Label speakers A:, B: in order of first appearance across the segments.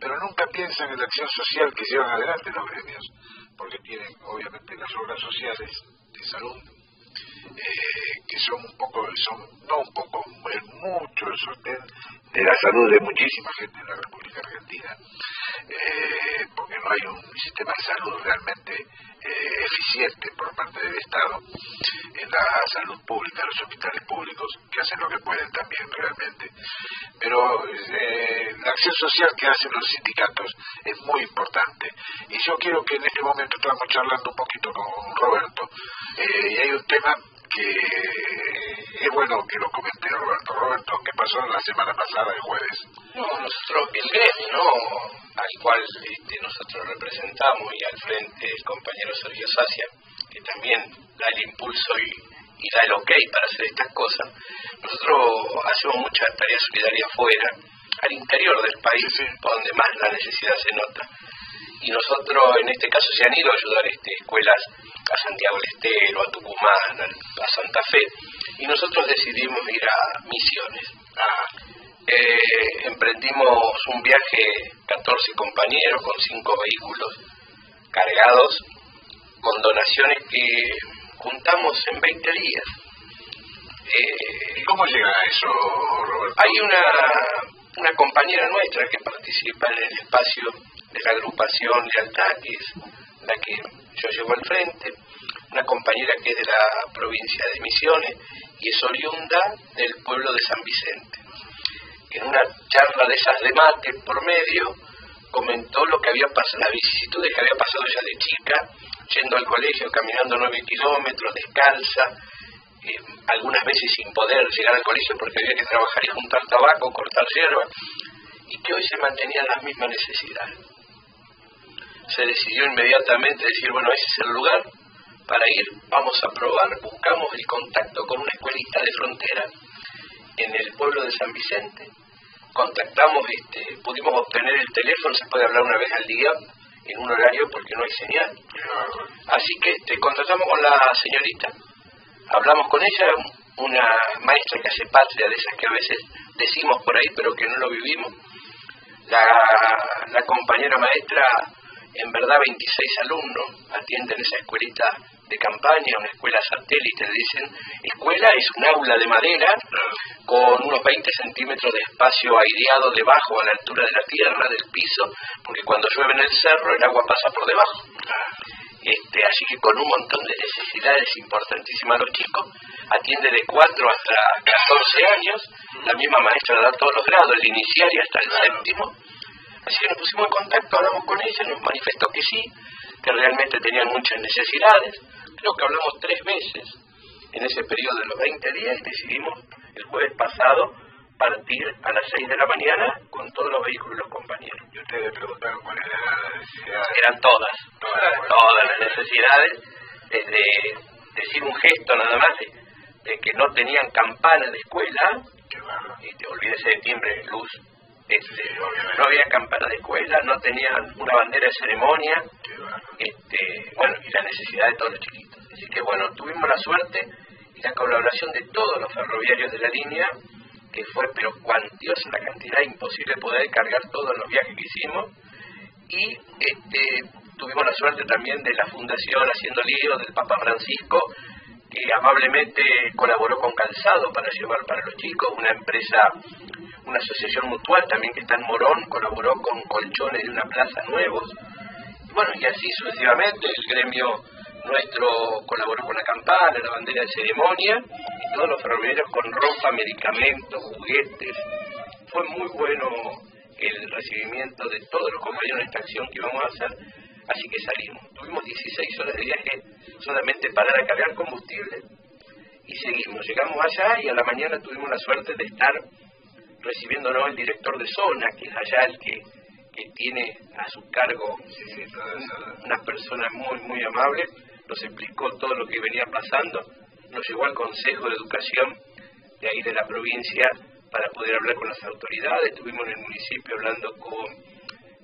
A: pero nunca piensan en la acción social que llevan adelante los gremios, porque tienen obviamente las obras sociales de salud, eh, que son un poco, son no un poco, es mucho el sostén de la salud de muchísima gente en la República Argentina, eh, porque no hay un sistema de salud realmente eh, eficiente por parte del Estado en la salud pública, los hospitales públicos, que hacen lo que pueden también realmente. Pero eh, la acción social que hacen los sindicatos es muy importante. Y yo quiero que en este momento estamos charlando un poquito con Roberto, y hay un tema que es bueno que lo comente Roberto. Roberto, ¿qué pasó la semana pasada, el jueves?
B: No, nosotros, el gremio, ¿no? Al cual este, nosotros representamos y al frente el compañero Sergio Sacia, que también da el impulso y, y da el ok para hacer estas cosas. Nosotros hacemos mucha tarea solidaria afuera, al interior del país, donde más la necesidad se nota. Y nosotros, en este caso, se han ido a ayudar este, escuelas a Santiago del Estero, a Tucumán, a Santa Fe, y nosotros decidimos ir a Misiones. Eh, emprendimos un viaje, 14 compañeros, con 5 vehículos cargados, con donaciones que juntamos en 20 días.
A: Eh, ¿Y cómo llega a eso, Roberto?
B: Hay una, una compañera nuestra que participa en el espacio de la agrupación Lealtad, que la que yo llevo al frente, una compañera que es de la provincia de Misiones y es oriunda del pueblo de San Vicente. En una charla de esas de mate por medio, comentó lo que había pasado, las vicisitudes que había pasado ella de chica, yendo al colegio, caminando nueve kilómetros, descalza, eh, algunas veces sin poder llegar al colegio porque había que trabajar y juntar tabaco, cortar hierba, y que hoy se mantenían las mismas necesidades. Se decidió inmediatamente decir, bueno, ese es el lugar para ir, vamos a probar, buscamos el contacto con una escuelita de frontera en el pueblo de San Vicente, contactamos, este, pudimos obtener el teléfono, se puede hablar una vez al día en un horario porque no hay señal. Así que este, contactamos con la señorita, hablamos con ella, una maestra que hace patria de esas que a veces decimos por ahí pero que no lo vivimos. La, la compañera maestra, en verdad 26 alumnos, atienden esa escuelita de campaña, una escuela satélite, dicen, escuela es un aula de madera con unos 20 centímetros de espacio aireado debajo a la altura de la tierra, del piso, porque cuando llueve en el cerro el agua pasa por debajo. Este, así que con un montón de necesidades importantísimas los chicos, atiende de 4 hasta 14 años, la misma maestra da todos los grados, el inicial y hasta el séptimo. Así que nos pusimos en contacto, hablamos con ella, nos manifestó que sí, que realmente tenían muchas necesidades. Creo que hablamos tres veces en ese periodo de los 20 días y decidimos el jueves pasado partir a las 6 de la mañana con todos los vehículos y los compañeros.
A: Y ustedes preguntaron cuáles eran las necesidades.
B: Eran todas,
A: Todas,
B: todas, las necesidades, desde decir un gesto nada más de, de que no tenían campana de escuela, y te olvídese de timbre, luz, este, no había campana de escuela, no tenían una bandera de ceremonia, este, bueno, y la necesidad de todos los chiquitos. Así que bueno, tuvimos la suerte y la colaboración de todos los ferroviarios de la línea, que fue pero cuantiosa la cantidad, imposible poder cargar todos los viajes que hicimos, y este, tuvimos la suerte también de la Fundación Haciendo Lío del Papa Francisco, que amablemente colaboró con Calzado para llevar para los chicos, una empresa, una asociación mutual también que está en Morón, colaboró con colchones de una plaza nuevos, bueno, y así sucesivamente, el gremio nuestro colaboró con la campana, la bandera de ceremonia, y todos los ferroviarios con ropa, medicamentos, juguetes. Fue muy bueno el recibimiento de todos los compañeros de esta acción que íbamos a hacer, así que salimos. Tuvimos 16 horas de viaje solamente para cargar combustible, y seguimos. Llegamos allá y a la mañana tuvimos la suerte de estar recibiéndonos el director de zona, que es allá el que que tiene a su cargo una persona muy, muy amable, nos explicó todo lo que venía pasando, nos llevó al Consejo de Educación de ahí de la provincia para poder hablar con las autoridades, estuvimos en el municipio hablando con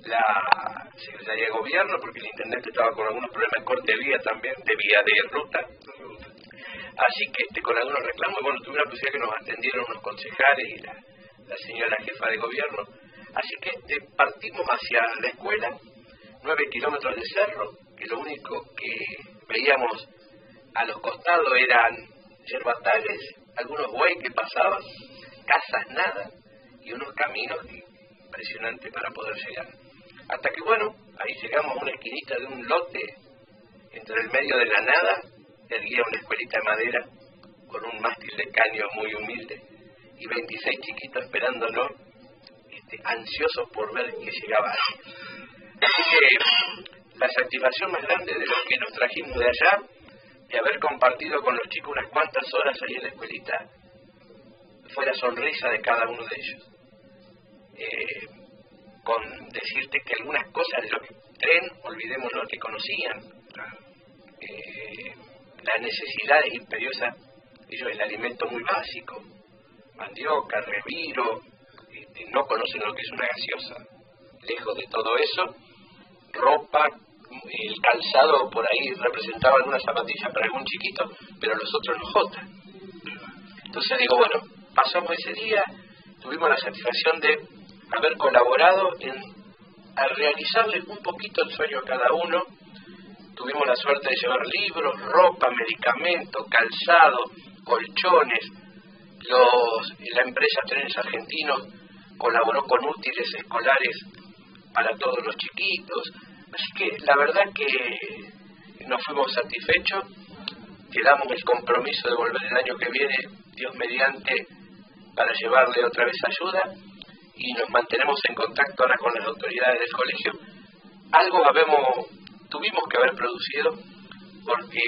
B: la Secretaría de Gobierno, porque el intendente estaba con algunos problemas de corte de vía también, de vía de ruta, así que este, con algunos reclamos, bueno, tuve la posibilidad que nos atendieron unos concejales y la, la señora jefa de gobierno, Así que eh, partimos hacia la escuela, nueve kilómetros de cerro, que lo único que veíamos a los costados eran yerbatales, algunos bueyes que pasaban, casas nada, y unos caminos impresionantes para poder llegar. Hasta que bueno, ahí llegamos a una esquinita de un lote, entre el medio de la nada, erguía una escuelita de madera con un mástil de caño muy humilde y 26 chiquitos esperándonos, este, ansiosos por ver que llegaba. Así que la satisfacción más grande de lo que nos trajimos de allá, de haber compartido con los chicos unas cuantas horas ahí en la escuelita, fue la sonrisa de cada uno de ellos. Eh, con decirte que algunas cosas de lo que tren, olvidemos lo que conocían. Eh, las necesidades imperiosas, ellos el alimento muy básico, mandioca, reviro, este, no conocen lo que es una gaseosa. Lejos de todo eso, ropa, el calzado por ahí representaba alguna zapatilla para algún chiquito, pero los otros no jotas. Entonces digo, bueno, pasamos ese día, tuvimos la satisfacción de haber colaborado en a realizarle un poquito el sueño a cada uno. Tuvimos la suerte de llevar libros, ropa, medicamentos, calzado, colchones. Los, la empresa Trenes Argentinos colaboró con útiles escolares para todos los chiquitos. Así que la verdad que nos fuimos satisfechos, quedamos el compromiso de volver el año que viene, Dios mediante, para llevarle otra vez ayuda y nos mantenemos en contacto ahora con las autoridades del colegio. Algo habemos, tuvimos que haber producido porque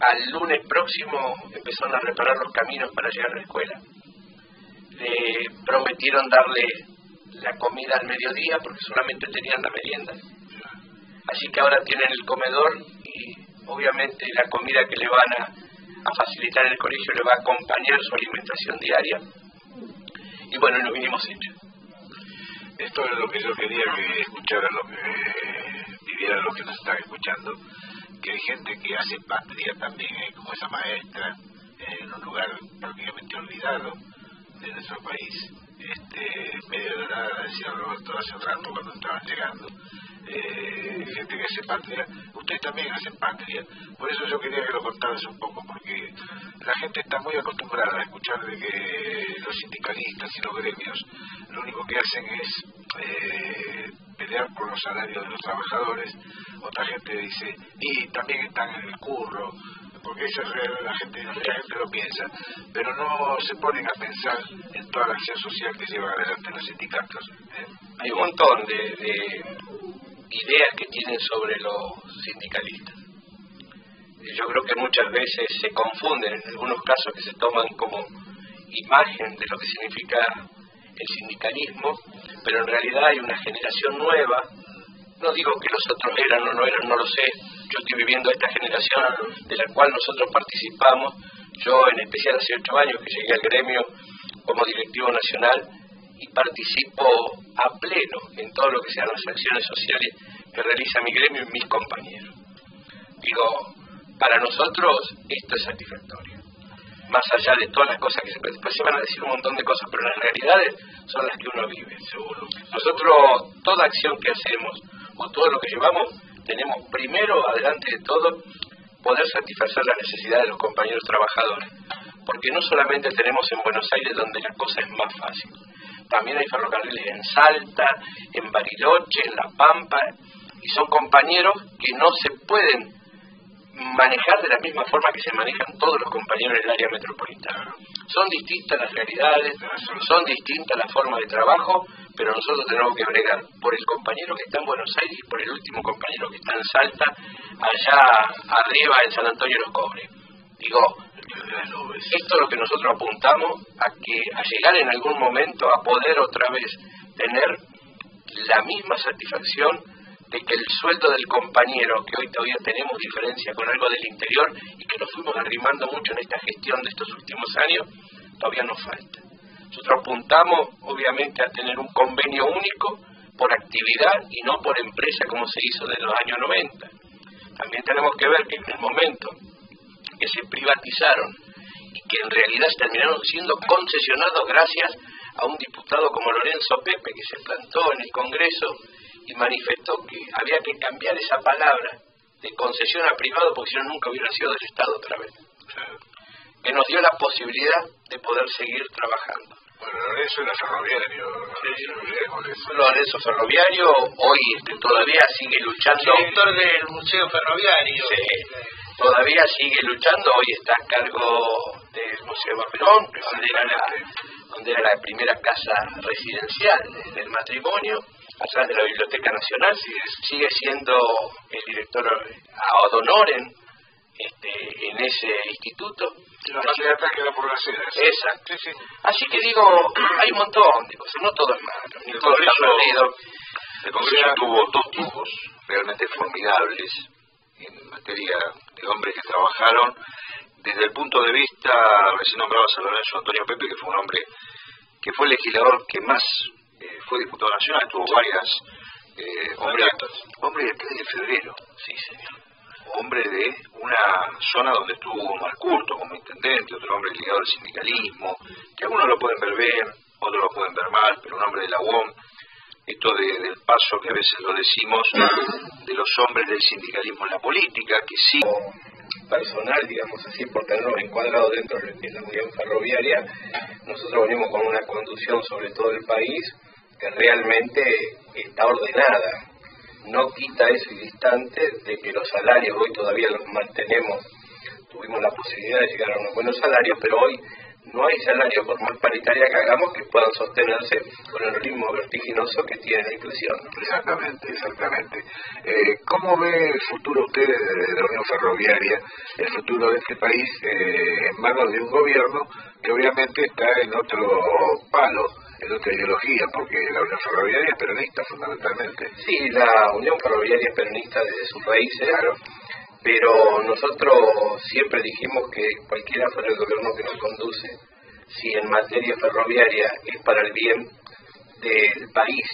B: al lunes próximo empezaron a reparar los caminos para llegar a la escuela. Le prometieron darle la comida al mediodía porque solamente tenían la merienda. Así que ahora tienen el comedor y obviamente la comida que le van a, a facilitar el colegio le va a acompañar su alimentación diaria. Y bueno, lo vinimos hechos.
A: Esto es lo que yo quería que escucharan, lo que vivieran los que nos están escuchando, que hay gente que hace patria también, eh, como esa maestra, en un lugar prácticamente olvidado de nuestro país. Este, medio de nada, decía Roberto hace un rato cuando estaban llegando, eh, gente que hace patria, ustedes también hacen patria. Por eso yo quería que lo contaras un poco, porque la gente está muy acostumbrada a escuchar de que los sindicalistas y los gremios lo único que hacen es eh, pelear por los salarios de los trabajadores. Otra gente dice, y también están en el curro, porque eso es la gente, la gente lo piensa, pero no se ponen a pensar en toda la acción social que llevan adelante los sindicatos. ¿eh?
B: Hay un montón de, de ideas que tienen sobre los sindicalistas. Yo creo que muchas veces se confunden, en algunos casos que se toman como imagen de lo que significa el sindicalismo, pero en realidad hay una generación nueva. No digo que los otros eran o no eran, no lo sé. Yo estoy viviendo esta generación de la cual nosotros participamos. Yo en especial hace ocho años que llegué al gremio como directivo nacional y participo a pleno en todo lo que sean las acciones sociales que realiza mi gremio y mis compañeros. Digo, para nosotros esto es satisfactorio. Más allá de todas las cosas que se después se van a decir un montón de cosas, pero las realidades son las que uno vive, seguro. Nosotros, toda acción que hacemos o todo lo que llevamos, tenemos primero, adelante de todo, poder satisfacer las necesidades de los compañeros trabajadores. Porque no solamente tenemos en Buenos Aires donde la cosa es más fácil, también hay ferrocarriles en Salta, en Bariloche, en La Pampa, y son compañeros que no se pueden manejar de la misma forma que se manejan todos los compañeros del área metropolitana. Son distintas las realidades, son distintas las formas de trabajo, pero nosotros tenemos que bregar por el compañero que está en Buenos Aires y por el último compañero que está en Salta, allá arriba en San Antonio los Cobre. Digo, esto es lo que nosotros apuntamos a que a llegar en algún momento a poder otra vez tener la misma satisfacción de que el sueldo del compañero, que hoy todavía tenemos diferencia con algo del interior y que nos fuimos arrimando mucho en esta gestión de estos últimos años, todavía nos falta. Nosotros apuntamos, obviamente, a tener un convenio único por actividad y no por empresa como se hizo desde los años 90. También tenemos que ver que en el momento que se privatizaron y que en realidad se terminaron siendo concesionados gracias a un diputado como Lorenzo Pepe, que se plantó en el Congreso y manifestó que había que cambiar esa palabra de concesión a privado, porque si no nunca hubiera sido del Estado otra vez. Que nos dio la posibilidad de poder seguir trabajando.
A: Bueno, Lorenzo era ferroviario.
B: Lorenzo Ferroviario, hoy este, todavía sigue luchando.
C: Director del Museo Ferroviario.
B: todavía sigue luchando, hoy está a cargo del Museo Perón, donde era, la, donde era la primera casa residencial del matrimonio, atrás de la Biblioteca Nacional, sigue, siendo el director ad honorem este, en ese instituto.
A: La de
B: Exacto. Así que digo, hay un montón de cosas, no todo es malo, ni todo está perdido.
D: El Congreso tuvo dos tipos realmente formidables en materia de hombres que trabajaron desde el punto de vista, recién nombrado a Lorenzo Antonio Pepe, que fue un hombre que fue el legislador que más eh, fue diputado nacional, tuvo varias eh, hombre, hombre del 3 de febrero,
B: sí señor.
D: Hombre de una zona donde estuvo más culto como intendente, otro hombre ligado al sindicalismo, que algunos lo pueden ver bien, otros lo pueden ver mal, pero un hombre de la UOM, esto del paso que a veces lo decimos, de los hombres del sindicalismo en la política, que sí.
B: Personal, digamos así, por tenerlo encuadrado dentro de la Unión Ferroviaria, nosotros venimos con una conducción sobre todo el país que realmente está ordenada, no quita ese instante de que los salarios hoy todavía los mantenemos, tuvimos la posibilidad de llegar a unos buenos salarios, pero hoy no hay salario por más paritaria que hagamos que puedan sostenerse con el ritmo vertiginoso que tiene la inclusión.
A: Exactamente, exactamente. Eh, ¿Cómo ve el futuro usted de la Unión Ferroviaria, el futuro de este país eh, en manos de un gobierno que obviamente está en otro palo? En otra ideología, porque la Unión Ferroviaria es peronista fundamentalmente.
B: Sí, la Unión Ferroviaria es peronista desde sus raíces, claro. pero nosotros siempre dijimos que cualquiera fuera el gobierno que nos conduce, si en materia ferroviaria es para el bien del país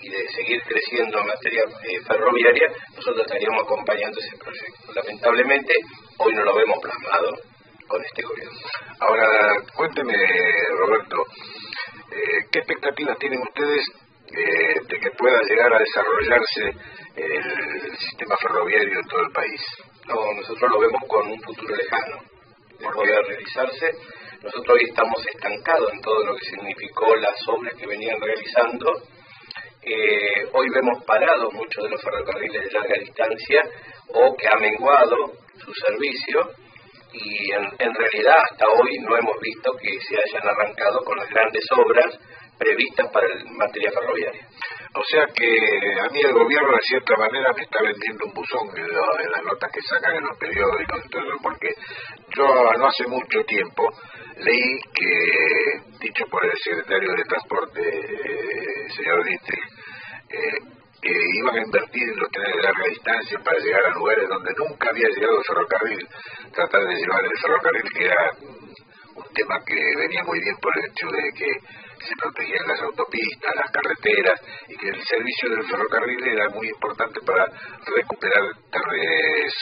B: y de seguir creciendo en materia eh, ferroviaria, nosotros estaríamos acompañando ese proyecto. Lamentablemente, hoy no lo vemos plasmado con este gobierno.
A: Ahora, cuénteme, Roberto, eh, ¿qué expectativas tienen ustedes eh, de que pueda llegar a desarrollarse el sistema ferroviario en todo el país?
B: No, nosotros lo vemos con un futuro lejano de poder realizarse. Nosotros hoy estamos estancados en todo lo que significó las obras que venían realizando. Eh, hoy vemos parados muchos de los ferrocarriles de larga distancia o que ha menguado su servicio y en, realidad hasta hoy no hemos visto que se hayan arrancado con las grandes obras previstas para el materia ferroviaria.
A: O sea que a mí el gobierno de cierta manera me está vendiendo un buzón en, las notas que sacan en los periódicos, porque yo no hace mucho tiempo leí que, dicho por el secretario de Transporte, eh, señor Dietrich, eh, que iban a invertir en los trenes de larga distancia para llegar a lugares donde nunca había llegado el ferrocarril, tratar de llevar el ferrocarril, que era un tema que venía muy bien por el hecho de que se protegían las autopistas, las carreteras, y que el servicio del ferrocarril era muy importante para recuperar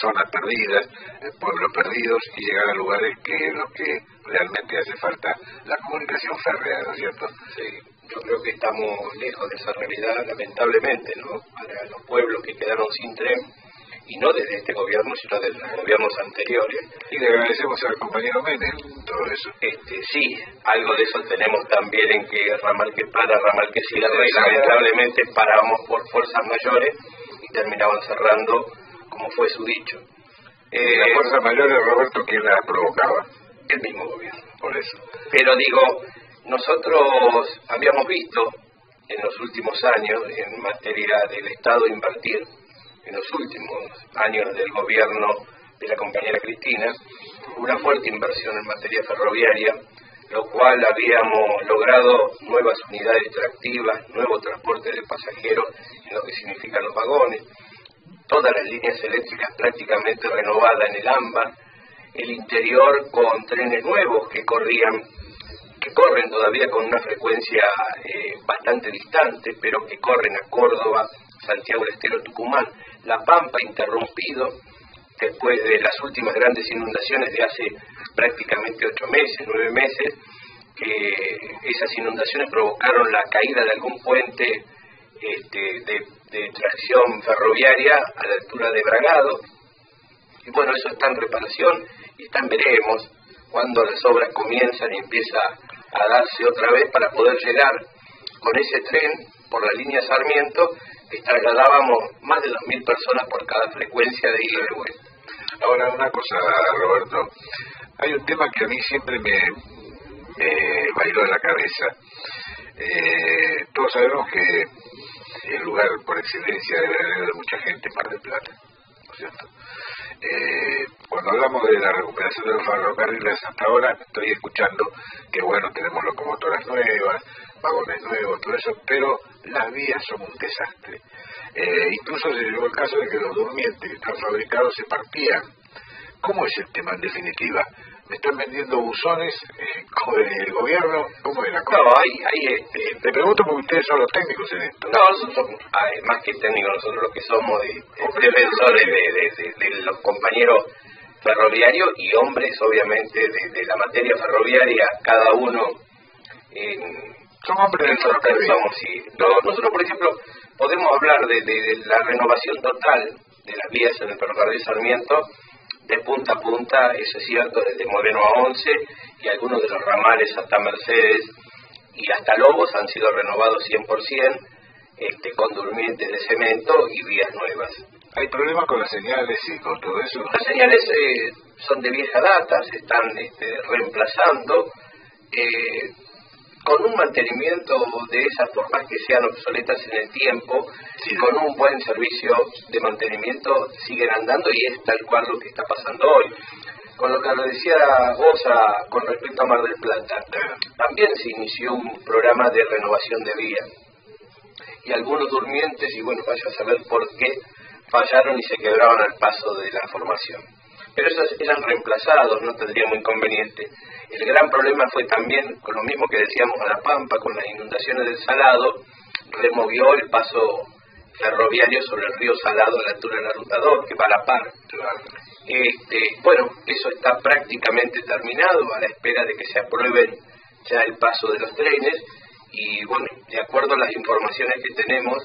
A: zonas perdidas, eh, pueblos perdidos y llegar a lugares que lo que realmente hace falta la comunicación férrea, ¿no es cierto?
B: Sí yo creo que estamos lejos de esa realidad, lamentablemente, ¿no? Para los pueblos que quedaron sin tren, y no desde este gobierno, sino desde los gobiernos anteriores.
A: Y le agradecemos al compañero Menem todo eso.
B: Este, sí, algo de eso tenemos también en que ramal que para, ramal que siga, lamentablemente paramos por fuerzas mayores y terminaban cerrando como fue su dicho.
A: Eh, las fuerzas mayores, Roberto, ¿quién las provocaba?
B: El mismo gobierno, por eso. Pero digo, nosotros habíamos visto en los últimos años, en materia del Estado invertir, en los últimos años del gobierno de la compañera Cristina, una fuerte inversión en materia ferroviaria, lo cual habíamos logrado nuevas unidades extractivas, nuevo transporte de pasajeros en lo que significan los vagones, todas las líneas eléctricas prácticamente renovadas en el AMBA, el interior con trenes nuevos que corrían que corren todavía con una frecuencia eh, bastante distante, pero que corren a Córdoba, Santiago del Estero, Tucumán, La Pampa interrumpido después de las últimas grandes inundaciones de hace prácticamente ocho meses, nueve meses, que esas inundaciones provocaron la caída de algún puente este, de, tracción ferroviaria a la altura de Bragado. Y bueno, eso está en reparación y en veremos cuando las obras comienzan y empieza a darse otra vez para poder llegar con ese tren por la línea Sarmiento, que trasladábamos más de 2.000 personas por cada frecuencia de ida y vuelta.
A: Ahora, una cosa, Roberto, hay un tema que a mí siempre me, me bailó en la cabeza. Eh, todos sabemos que el lugar por excelencia de, mucha gente Mar del Plata, ¿no es cierto? Eh, cuando hablamos de la recuperación de los ferrocarriles hasta ahora, estoy escuchando que bueno, tenemos locomotoras nuevas, vagones nuevos, todo eso, pero las vías son un desastre. Eh, incluso se llegó el caso de que los durmientes que están fabricados se partían. ¿Cómo es el tema en definitiva? Están vendiendo buzones eh, con el gobierno, ¿cómo es la cosa?
B: No, hay, hay este...
A: Te pregunto porque ustedes son los técnicos en esto.
B: No, nosotros somos, más que técnicos, nosotros lo que somos de, defensores de, los compañeros ferroviarios y hombres, obviamente, de, la materia ferroviaria, cada uno...
A: son hombres del.
B: Somos, sí. nosotros, por ejemplo, podemos hablar de, la renovación total de las vías en el ferrocarril Sarmiento, de punta a punta, eso es cierto, desde Moreno a Once y algunos de los ramales hasta Mercedes y hasta Lobos han sido renovados 100%, este, con durmientes de cemento y vías nuevas.
A: ¿Hay problemas con las señales y con todo eso?
B: Las señales eh, son de vieja data, se están este, reemplazando. Eh, con un mantenimiento de esas formas que sean obsoletas en el tiempo, y con un buen servicio de mantenimiento siguen andando y es tal cual lo que está pasando hoy. Con lo que lo decía Bosa con respecto a Mar del Plata, también se inició un programa de renovación de vías. Y algunos durmientes, y bueno, vaya a saber por qué, fallaron y se quebraban al paso de la formación. Pero esos eran reemplazados, no tendríamos inconveniente. El gran problema fue también, con lo mismo que decíamos a La Pampa, con las inundaciones del Salado, removió el paso ferroviario sobre el río Salado a la altura del Arutador, que va a la par. Este, bueno, eso está prácticamente terminado a la espera de que se aprueben ya el paso de los trenes y bueno, de acuerdo a las informaciones que tenemos,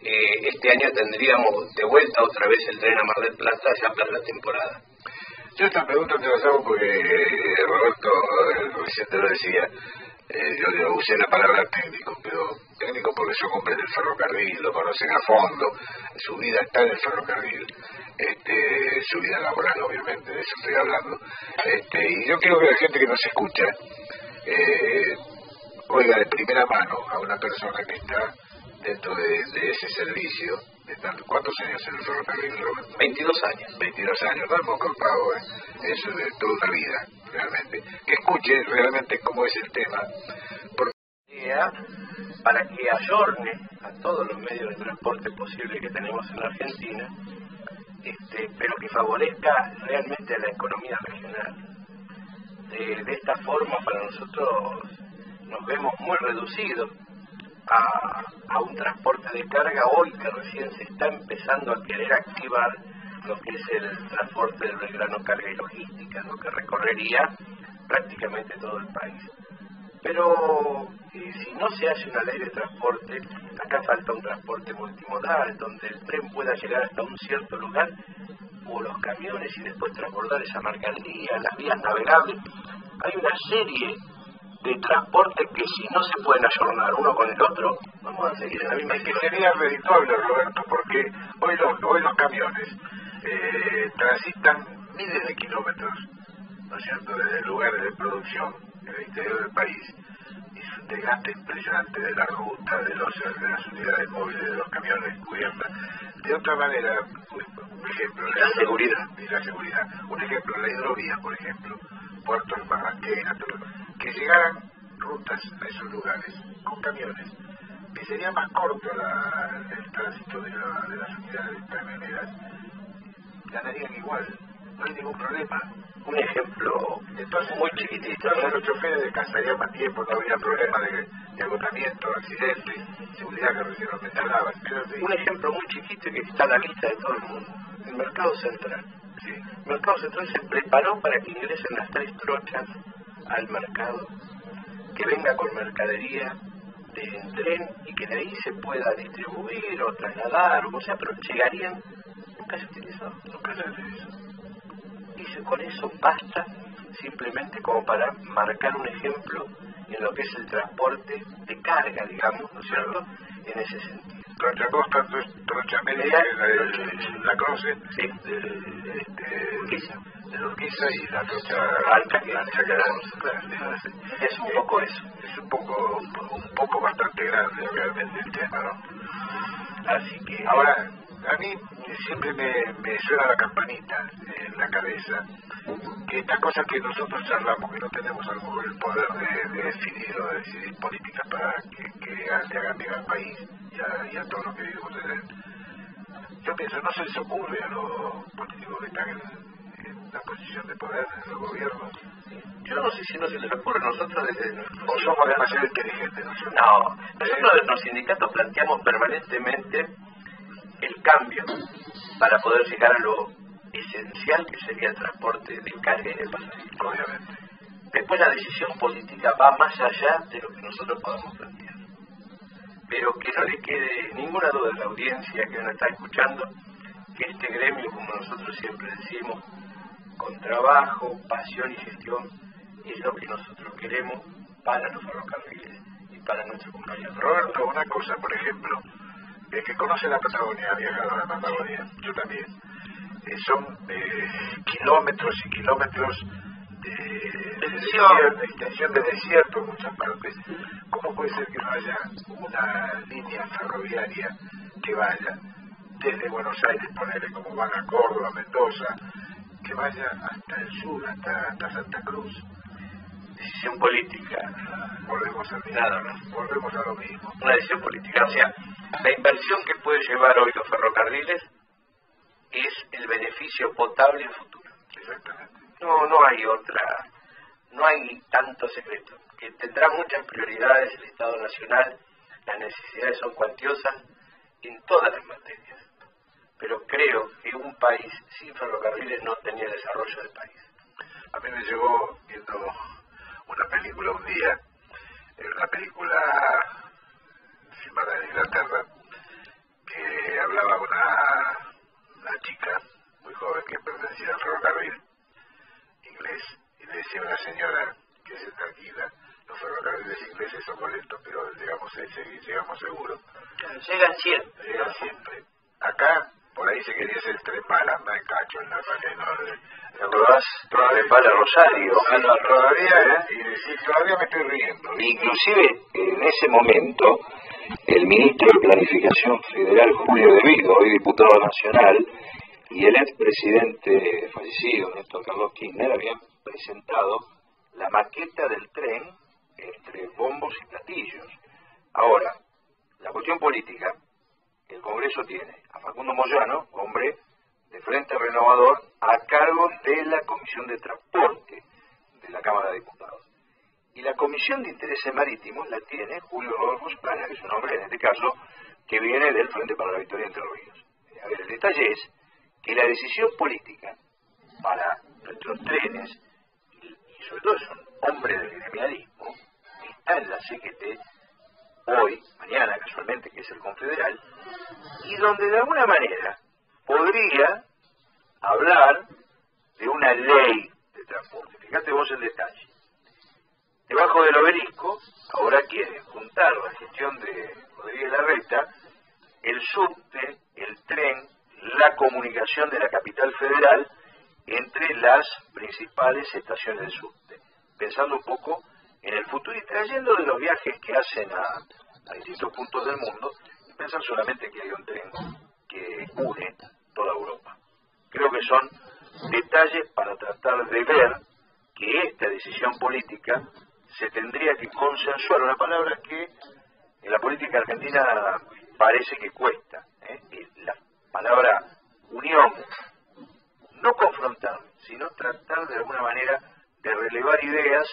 B: eh, este año tendríamos de vuelta otra vez el tren a Mar del Plata ya para la temporada.
A: Yo esta pregunta te la hago porque eh, Roberto eh, recién te lo decía. Eh, yo, usé la palabra técnico, pero técnico porque son hombres del ferrocarril, lo conocen a fondo, su vida está en el ferrocarril, este, su vida laboral obviamente, de eso estoy hablando. Este, y yo quiero que la gente que nos escucha eh, oiga de primera mano a una persona que está dentro de ese servicio ¿Cuántos años en el ferrocarril,
B: 22 años.
A: 22 años, hemos contado, ¿eh? eso de toda una vida, realmente. Que escuche realmente cómo es el tema.
B: Porque para que ayorne a todos los medios de transporte posibles que tenemos en la Argentina, este, pero que favorezca realmente la economía regional. De, de esta forma, para nosotros nos vemos muy reducidos a, un transporte de carga hoy que recién se está empezando a querer activar lo que es el transporte del Belgrano Carga y Logística, lo que recorrería prácticamente todo el país. Pero eh, si no se hace una ley de transporte, acá falta un transporte multimodal, donde el tren pueda llegar hasta un cierto lugar, o los camiones y después transbordar esa mercadería, las vías navegables. Hay una serie de transporte que si no se pueden ayornar uno con el otro, vamos a seguir en la misma.
A: Es que sería redituable, Roberto, porque hoy los, hoy los camiones eh, transitan miles de kilómetros, ¿no es cierto?, desde lugares de producción en el interior del país. Y es un desgaste impresionante de la ruta, de, los, de las unidades móviles, de los camiones cubiertas. De otra manera, un ejemplo...
B: La seguridad.
A: Y la seguridad. Un ejemplo, la hidrovía, por ejemplo. Puertos Barranquera, que llegaran rutas a esos lugares con camiones, que sería más corto el tránsito de, las unidades camioneras, ganarían igual, no hay ningún problema.
B: Un ejemplo
A: entonces muy chiquitito, los choferes descansarían más tiempo, no habría problema de, agotamiento, accidentes, seguridad que recién lo mencionabas.
B: Un ejemplo muy chiquito que está en la lista de todo el mundo, el mercado central. El mercado central se preparó para que ingresen las tres trochas al mercado que venga con mercadería en tren y que de ahí se pueda distribuir o trasladar o sea, pero llegarían, nunca se utilizó, nunca se utilizó. Y con eso basta simplemente como para marcar un ejemplo en lo que es el transporte de carga, digamos, ¿no es cierto? En ese sentido.
A: Trocha Costa, Trocha Media, la Croce, sí. de, de Urquiza y la Trocha Alta, que,
B: es un poco eso.
A: Es un poco, un poco bastante grande realmente el tema, ¿no? Así que... Ahora, a mí siempre me, me suena la campanita en la cabeza que estas cosas que nosotros charlamos, que no tenemos a lo mejor el poder de, definir o de decidir políticas para que, que hagan bien al país y a, y a todo lo que él. Yo pienso, no se les ocurre a los políticos que están en, la posición de poder, en el gobierno.
B: Yo no sé si no se les ocurre, nosotros desde...
A: O somos demasiado inteligentes,
B: ¿no? No, nosotros en los sindicatos planteamos permanentemente el cambio para poder llegar a lo esencial que sería el transporte de carga y de pasajeros.
A: Obviamente.
B: Después la decisión política va más allá de lo que nosotros podamos plantear. Pero que no le quede ninguna duda a la audiencia que nos está escuchando que este gremio, como nosotros siempre decimos, con trabajo, pasión y gestión, es lo que nosotros queremos para los ferrocarriles y para nuestro compañero.
A: Roberto, una cosa, por ejemplo, el que conoce la Patagonia, ha viajado a la Patagonia, yo también, eh, son eh, kilómetros y kilómetros de, extensión de desierto en muchas partes. ¿Cómo puede ser que no haya una línea ferroviaria que vaya desde Buenos Aires, ponerle como van a Córdoba, Mendoza, que vaya hasta el sur, hasta, Santa Cruz?
B: Decisión política.
A: Volvemos a,
B: Nada,
A: volvemos a lo mismo.
B: Una decisión política. O sea, la inversión que puede llevar hoy los ferrocarriles es el beneficio potable en futuro.
A: Exactamente.
B: No, no hay otra, no hay tanto secreto. Que tendrá muchas prioridades el Estado Nacional, las necesidades son cuantiosas en todas las materias. Pero creo que un país sin ferrocarriles no tenía desarrollo del país.
A: A mí me llegó viendo una película un día, una película filmada en Inglaterra, que hablaba una una chica muy joven que pertenecía al ferrocarril inglés y le decía a una señora que se tranquila, los ferrocarriles ingleses son molentos, pero llegamos, llegamos seguro.
B: Llegan siempre.
A: Llegan siempre. Acá, por ahí se quería hacer el tren para anda en cacho en la pared.
B: Todavía para Rosario.
A: Todavía, y todavía me estoy riendo.
D: Inclusive, en ese momento, el ministro de Planificación Federal, Julio De Vigo, hoy diputado nacional, y el expresidente fallecido, Néstor Carlos Kirchner, habían presentado la maqueta del tren entre bombos y platillos. Ahora, la cuestión política, el Congreso tiene a Facundo Moyano, hombre de Frente Renovador, a cargo de la Comisión de Transporte de la Cámara de Diputados. Y la Comisión de Intereses Marítimos la tiene Julio Rodolfo que es un hombre, en este caso, que viene del Frente para la Victoria entre Ríos. A ver, el detalle es que la decisión política para nuestros trenes, y, sobre todo son hombres del gremialismo, está en la CGT hoy, mañana casualmente, que es el confederal, y donde de alguna manera podría hablar de una ley de transporte. Fíjate vos el detalle. Debajo del obelisco, ahora quieren juntar la gestión de Rodríguez Larreta, el subte, el tren, la comunicación de la capital federal entre las principales estaciones de subte. Pensando un poco en el futuro y trayendo de los viajes que hacen a, a distintos puntos del mundo, y pensar solamente que hay un tren que une toda Europa. Creo que son detalles para tratar de ver que esta decisión política se tendría que consensuar, una palabra que en la política argentina parece que cuesta, ¿eh? la palabra unión, no confrontar, sino tratar de alguna manera de relevar ideas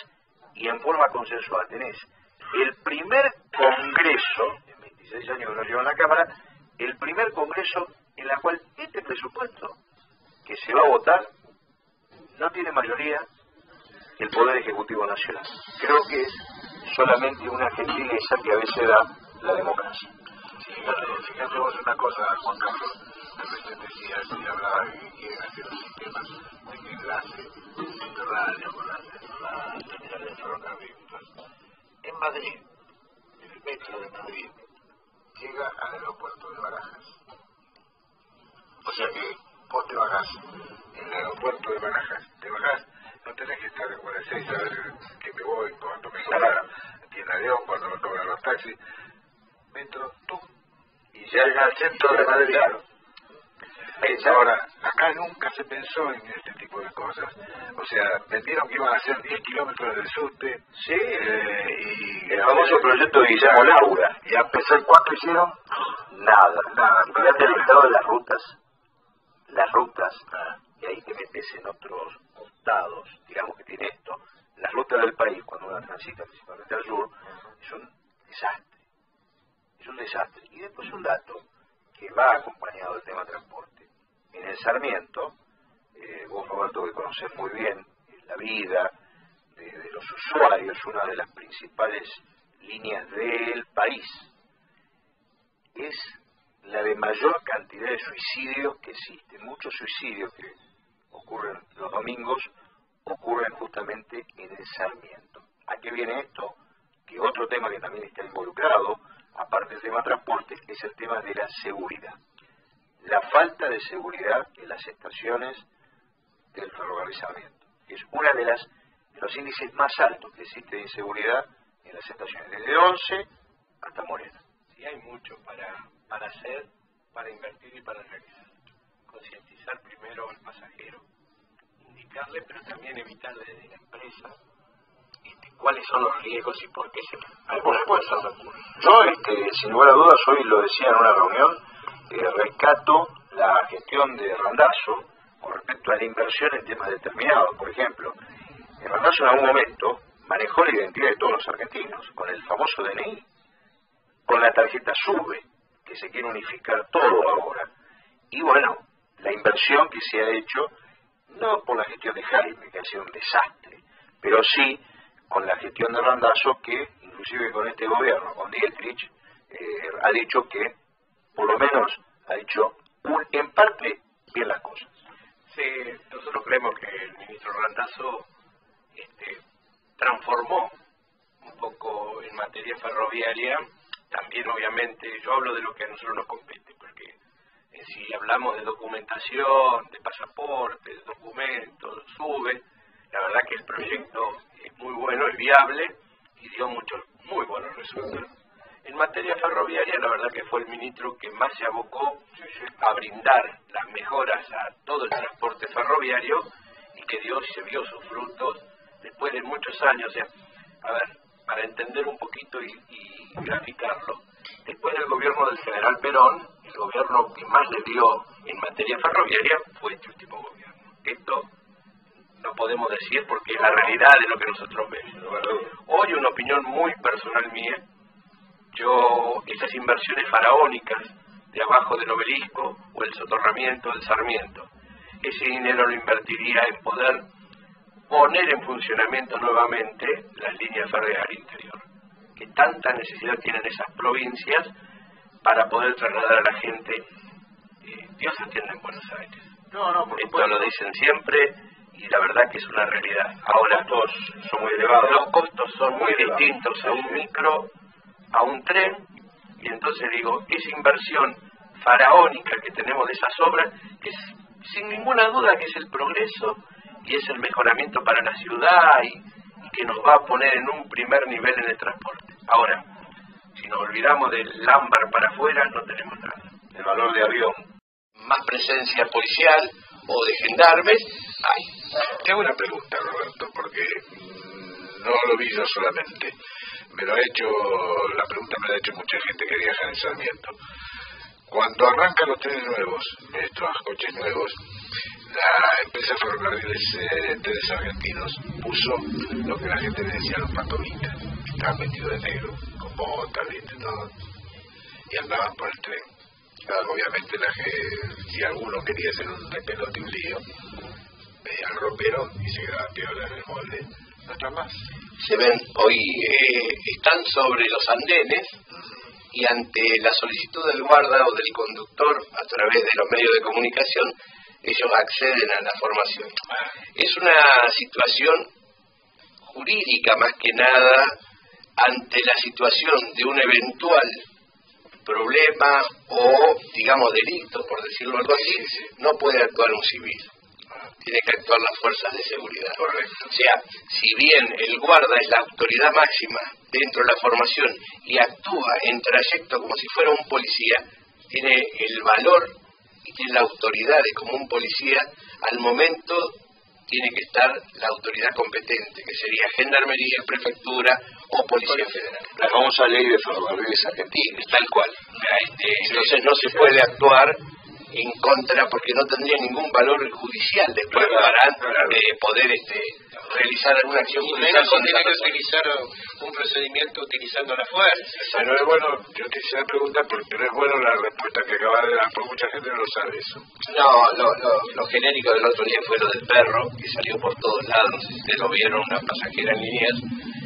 D: y en forma consensual. Tenés el primer congreso, en 26 años que lo lleva en la Cámara, el primer congreso en la cual este presupuesto que se va a votar no tiene mayoría el Poder Ejecutivo Nacional. Creo que es solamente una gentileza que a veces da la democracia.
A: fíjate vos una cosa, Juan Carlos, y hablaba de que quieren hacer un sistema de enlace subterráneo con la, terminal de ferrocarril. En Madrid, el metro de Madrid llega al aeropuerto de Barajas. O sea que vos te bajás en el aeropuerto de Barajas, te bajás, no tenés que estar en 46 a ver que me voy, cuando me cobra Tienda León, cuando me cobran los taxis. Metro, tú, y llega al centro de Madrid. Ahora, acá nunca se pensó en este tipo de cosas. O sea, vendieron que iban a hacer 10 kilómetros de subte.
D: Sí,
A: eh, y
D: el famoso proyecto de Guillermo Laura.
A: Y a pesar cuánto hicieron,
D: Nada,
A: Nada.
D: Fíjate el listado de las rutas. Las rutas, y ahí te metes en otros costados, digamos que tiene esto. Las rutas del país, cuando uno transita principalmente al sur, es un desastre. Es un desastre. Y después un dato que va acompañado del tema transporte. En el Sarmiento, eh, vos Roberto que conoces muy bien la vida de, de los usuarios, una de las principales líneas del país, es la de mayor cantidad de suicidios que existe. Muchos suicidios que ocurren los domingos ocurren justamente en el Sarmiento. ¿A qué viene esto? Que otro tema que también está involucrado, aparte del tema transporte, es el tema de la seguridad. La falta de seguridad en las estaciones del ferrocarril Sarmiento. Es una de las de los índices más altos que existe de inseguridad en las estaciones, desde 11 hasta Moreno.
B: Sí, hay mucho para, para hacer, para invertir y para realizar. Concientizar primero al pasajero, indicarle, pero también evitar desde la empresa este, cuáles son los riesgos y por qué se algunas cosas ocurren.
D: Yo, este, sin lugar a dudas, hoy lo decía en una reunión, eh, rescato la gestión de Randazo con respecto a la inversión en temas determinados. Por ejemplo, en Randazo en algún momento manejó la identidad de todos los argentinos, con el famoso DNI, con la tarjeta SUBE, que se quiere unificar todo ahora. Y bueno, la inversión que se ha hecho, no por la gestión de Jaime, que ha sido un desastre, pero sí con la gestión de Randazo, que inclusive con este gobierno, con Dietrich, eh, ha dicho que, por lo menos, ha dicho un- en parte bien las cosas.
B: Sí, nosotros creemos que el ministro Randazo este, transformó un poco en materia ferroviaria, también obviamente, yo hablo de lo que a nosotros nos compete, porque eh, si hablamos de documentación, de pasaporte, de documentos, sube, la verdad que el proyecto es muy bueno, es viable y dio muchos muy buenos resultados. En materia ferroviaria, la verdad que fue el ministro que más se abocó a brindar las mejoras a todo el transporte ferroviario y que dio y se vio sus frutos después de muchos años. O sea, a ver, para entender un poquito y, y graficarlo, después del gobierno del general Perón, el gobierno que más le dio en materia ferroviaria fue este último gobierno. Esto no podemos decir porque es la realidad de lo que nosotros vemos. Hoy una opinión muy personal mía, yo esas inversiones faraónicas de abajo del obelisco o el soterramiento del Sarmiento, ese dinero lo invertiría en poder poner en funcionamiento nuevamente las líneas ferroviarias interior, que tanta necesidad tienen esas provincias para poder trasladar a la gente. Eh, Dios atiende en Buenos Aires.
A: No, no, por
B: Esto lo dicen siempre y la verdad que es una realidad. Ahora
D: Todos son muy elevados.
B: los costos son muy distintos a un micro, a un tren, y entonces digo, esa inversión faraónica que tenemos de esas obras, que es sin ninguna duda que es el progreso y es el mejoramiento para la ciudad y, y que nos va a poner en un primer nivel en el transporte. Ahora, si nos olvidamos del lámbar para afuera, no tenemos nada.
D: El valor de avión.
B: Más presencia policial o de gendarmes, hay.
A: Te hago una pregunta, Roberto, porque no lo vi yo solamente. Me lo ha hecho, la pregunta me la ha hecho mucha gente que viaja en Sarmiento. Cuando arrancan los trenes nuevos, estos coches nuevos, la empresa ferrocarriles eh, trenes argentinos puso lo que la gente le decía los patomitas. Estaban vestidos de negro, con botas, ¿viste? Todo. Y andaban por el tren. Claro, obviamente la que, si alguno quería hacer un repelote, un lío, veía al ropero y se quedaba piola en el molde
B: Se ven hoy, eh, están sobre los andenes y ante la solicitud del guarda o del conductor a través de los medios de comunicación, ellos acceden a la formación. Es una situación jurídica más que nada ante la situación de un eventual problema o, digamos, delito, por decirlo algo así, no puede actuar un civil. Tiene que actuar las fuerzas de seguridad. O sea, si bien el guarda es la autoridad máxima dentro de la formación y actúa en trayecto como si fuera un policía, tiene el valor y tiene la autoridad de como un policía, al momento tiene que estar la autoridad competente, que sería Gendarmería, Prefectura o Policía Federal.
D: La famosa ley de ferrocarriles argentinos.
B: Tal cual. Este, entonces no se puede actuar en contra porque no tendría ningún valor judicial después para eh, poder este, realizar alguna acción judicial contra
C: tiene
B: la
C: que utilizar un procedimiento utilizando la fuerza.
A: Bueno, es bueno, yo quisiera preguntar porque no es bueno la respuesta que acaba de dar, porque mucha gente no lo sabe eso.
B: No, lo, lo, lo genérico del otro día fue lo del perro, que salió por todos lados, no sé si ustedes lo vieron, una pasajera en líneas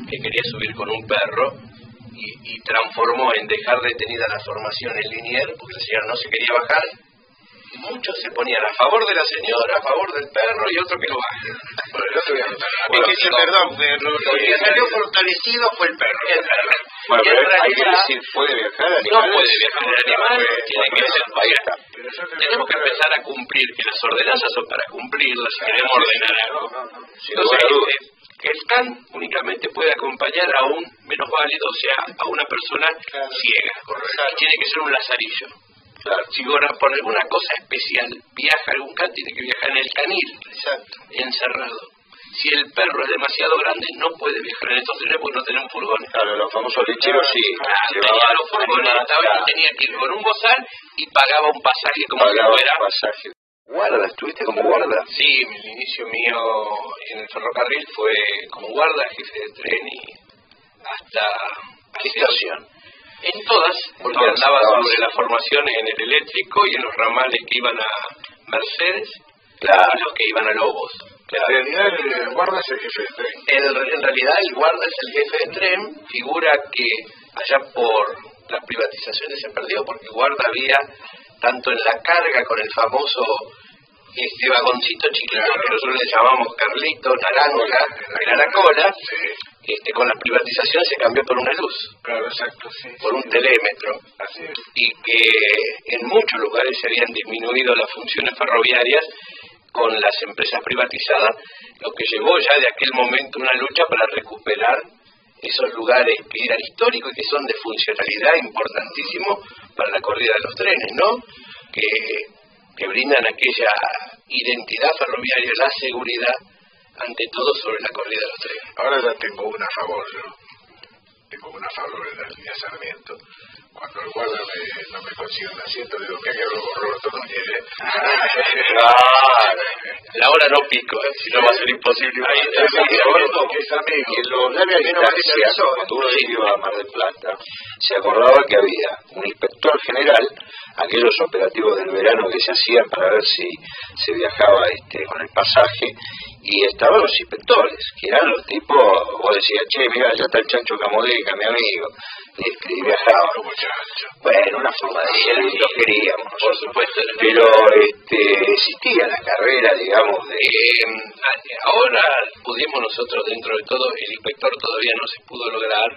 B: que quería subir con un perro y, y transformó en dejar detenida la formación en linier, porque la señora no se quería bajar. Muchos se ponían a favor de la señora, a favor del perro y otro que lo baje.
A: Bueno, el otro no
C: Es que perdón, pero que salió fortalecido fue el perro.
B: Y el perro.
D: Bueno, hay que decir, ¿puede viajar
B: no
D: animales?
B: puede viajar el animal, tiene que ser
A: te-
B: Tenemos que empezar a cumplir, que las ordenanzas son para cumplirlas si queremos ordenar algo.
A: No, no, no.
B: Entonces, eh, que el CAN únicamente puede acompañar a un menos válido, o sea, a una persona ciega. Y tiene que ser un lazarillo.
D: Claro.
B: Si ahora por alguna cosa especial viaja algún CAN, tiene que viajar en el canil,
C: Exacto.
B: encerrado. Si el perro es demasiado grande, no puede viajar en estos trenes porque no tenemos furgones.
D: Claro, los famosos lecheros sí.
B: Ah, tenía los furgones,
D: claro.
B: tenía que ir con un bozal y pagaba un pasaje como si
D: Pagaba
B: fuera
D: pasaje. ¿Guarda? ¿Estuviste como guarda?
B: Sí, el inicio mío en el ferrocarril fue como guarda, jefe de tren y hasta
D: ¿Qué estación?
B: En todas, porque
D: Todas,
B: andaba sobre la formación en el eléctrico y en los ramales que iban a Mercedes
D: Claro.
B: y los que iban a Lobos.
A: En realidad, el guarda es el jefe de tren.
B: En, en realidad el guarda es el jefe de tren, figura que allá por las privatizaciones se perdió, porque guarda había tanto en la carga con el famoso este vagoncito chiquito que nosotros le llamamos Carlito, Naranja, Caracola, este, con la privatización se cambió por una luz,
A: Claro, exacto, sí.
B: por un telémetro,
A: Así es.
B: y que en muchos lugares se habían disminuido las funciones ferroviarias con las empresas privatizadas, lo que llevó ya de aquel momento una lucha para recuperar esos lugares que eran históricos y que son de funcionalidad importantísimo para la corrida de los trenes, ¿no? Que, que brindan aquella identidad ferroviaria, la seguridad, ante todo sobre la corrida de los trenes.
A: Ahora ya tengo una a favor yo. Tengo una a favor de la línea Sarmiento. Cuando el guarda me, no me consigue un asiento, digo que haga Roberto no tiene.
D: Claro.
B: La hora no pico, ¿eh? si no va a ser imposible.
D: Ahí está,
A: Roberto, que es amigo.
D: Y en los larga
C: Que no va a ser
D: distancia,
C: eso,
D: cuando uno iba a Mar del Plata, se acordaba que había un inspector general, aquellos operativos del verano que se hacían para ver si se viajaba este, con el pasaje, y estaban los inspectores, que eran los tipos, vos decías, che, mira, ya está el chancho Camodeca, mi amigo, este, y viajaban. Bueno, una forma de ser, lo queríamos.
B: Por supuesto.
D: Pero este, existía la carrera, digamos, de...
B: Eh, ahora pudimos nosotros, dentro de todo, el inspector todavía no se pudo lograr,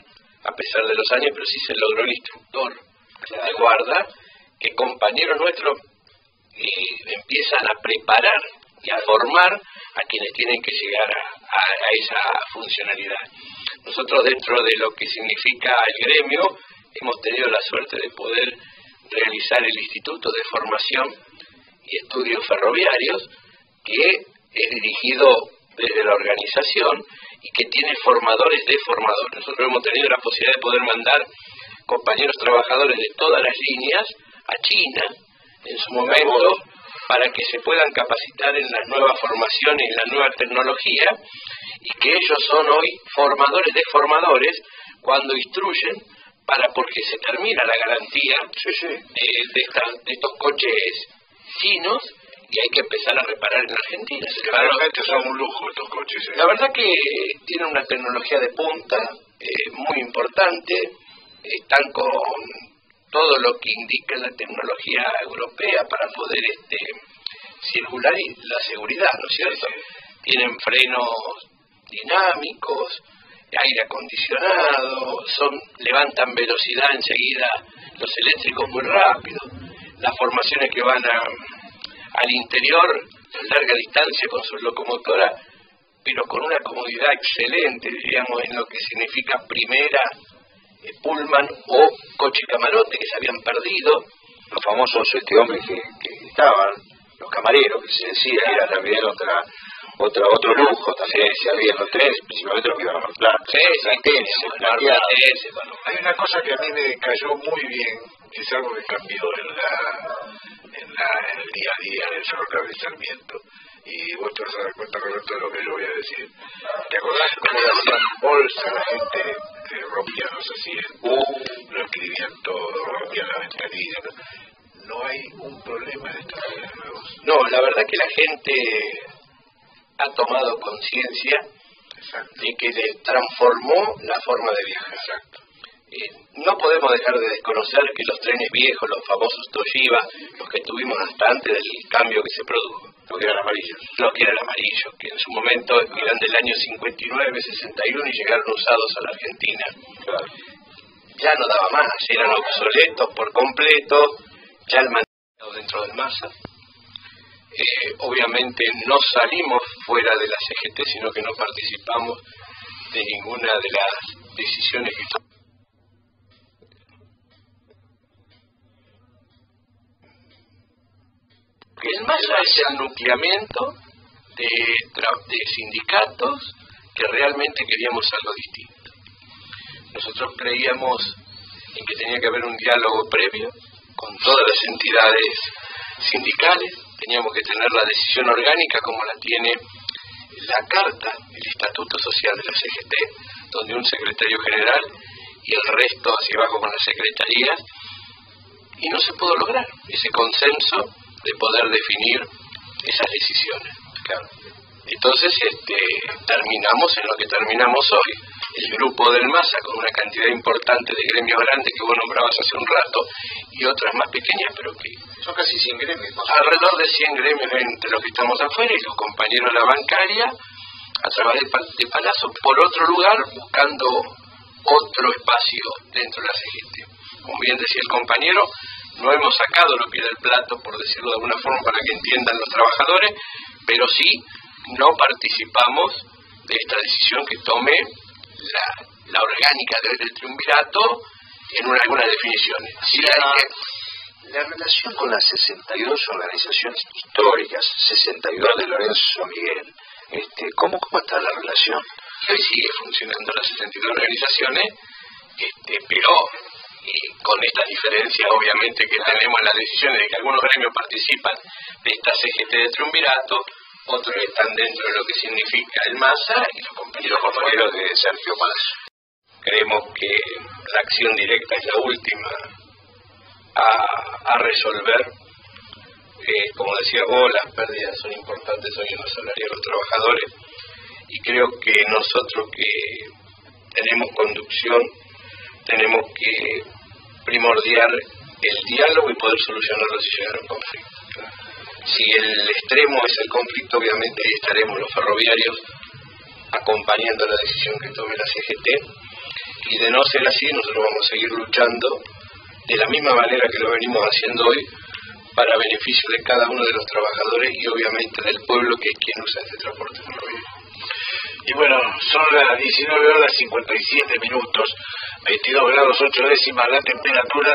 B: a pesar de los años, pero sí se logró el instructor de guarda, que compañeros nuestros eh, empiezan a preparar y a formar a quienes tienen que llegar a, a- a esa funcionalidad. Nosotros dentro de lo que significa el gremio hemos tenido la suerte de poder realizar el Instituto de Formación y Estudios Ferroviarios, que es dirigido desde la organización y que tiene formadores de formadores. Nosotros hemos tenido la posibilidad de poder mandar compañeros trabajadores de todas las líneas a China en su momento para que se puedan capacitar en las nuevas formaciones, en la nueva tecnología y que ellos son hoy formadores de formadores cuando instruyen para porque se termina la garantía de, de esta- de estos coches chinos y hay que empezar a reparar en Argentina.
A: Que realmente son un lujo estos coches. ¿eh?
B: La verdad que tienen una tecnología de punta eh, muy importante, están con todo lo que indica la tecnología europea para poder este circular y la seguridad, ¿no es cierto? Tienen frenos dinámicos, aire acondicionado, son levantan velocidad enseguida los eléctricos muy rápido, las formaciones que van a, al interior a larga distancia con su locomotora, pero con una comodidad excelente, diríamos, en lo que significa primera, eh, Pullman o coche camarote que se habían perdido.
D: Los famosos este hombres que, que estaban, los camareros, que se decía, era también otra otra, otro lujo también, si había los trenes, principalmente los que iban a Mar Plata.
B: Sí, sí,
A: Hay una cosa que a mí me cayó muy bien, que es algo que cambió en, la, en, la, en el día a día en el ferrocarril de Sarmiento. Y vos te vas a dar cuenta, Roberto, de lo que yo voy a decir. ¿Te acordás cómo le hacían bolsa la gente? Eh, rompían los asientos, lo escribían todo, rompían la ventanilla. ¿no? No hay un problema en estos nuevos.
B: No, la verdad que la gente ha tomado conciencia de que le transformó la forma de viajar.
A: Exacto.
B: Eh, no podemos dejar de desconocer que los trenes viejos, los famosos Toshiba, los que tuvimos hasta antes del cambio que se produjo,
D: Los que eran amarillos.
B: los que eran amarillos, que en su momento eran del año 59, 61 y llegaron usados a la Argentina.
D: Claro.
B: Ya no daba más, eran obsoletos por completo, ya el mantenimiento dentro del masa. Eh, obviamente no salimos fuera de la CGT, sino que no participamos de ninguna de las decisiones que el MASA es el nucleamiento de, de sindicatos que realmente queríamos algo distinto. Nosotros creíamos en que tenía que haber un diálogo previo con todas las entidades sindicales, teníamos que tener la decisión orgánica como la tiene la carta, el estatuto social de la CGT, donde un secretario general y el resto hacia abajo con las secretarías, y no se pudo lograr ese consenso de poder definir esas decisiones. Entonces este, terminamos en lo que terminamos hoy. El grupo del MASA con una cantidad importante de gremios grandes que vos nombrabas hace un rato y otras más pequeñas, pero que
A: Son casi 100 gremios.
B: alrededor de 100 gremios entre los que estamos afuera y los compañeros de la bancaria a través de, de Palazzo por otro lugar buscando otro espacio dentro de la CGT. Como bien decía el compañero, no hemos sacado lo que era el plato, por decirlo de alguna forma, para que entiendan los trabajadores, pero sí no participamos de esta decisión que tome la, la orgánica del, del triunvirato en una- algunas definiciones. Sí que
D: La relación con las 62 organizaciones históricas, 62 de Lorenzo Miguel, este, ¿cómo, ¿cómo está la relación?
B: hoy sigue funcionando las 62 organizaciones, este, pero eh, con esta diferencia, obviamente, que tenemos las decisiones de que algunos gremios participan de esta CGT de triunvirato, otros están dentro de lo que significa el MASA y los
D: Y
B: compañeros
D: los compañeros de Sergio Paz.
B: Creemos que la acción directa es la última a, a resolver. Eh, como decía vos, las pérdidas son importantes hoy en los salarios de los trabajadores y creo que nosotros que tenemos conducción tenemos que primordiar el diálogo y poder solucionarlo si llegara un conflicto. Si el extremo es el conflicto, obviamente estaremos los ferroviarios acompañando la decisión que tome la CGT y de no ser así nosotros vamos a seguir luchando de la misma manera que lo venimos haciendo hoy para beneficio de cada uno de los trabajadores y obviamente del pueblo que es quien usa este transporte ferroviario.
A: Y bueno, son las 19 horas 57 minutos, 22 grados 8 décimas la temperatura.